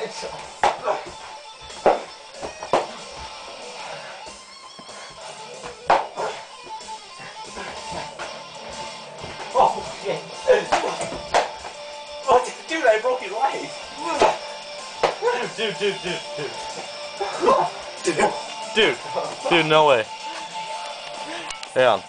potential. Oh shit. Oh, dude, I broke your leg. Dude, dude, dude, dude, dude. Dude, dude, no way. Hang on.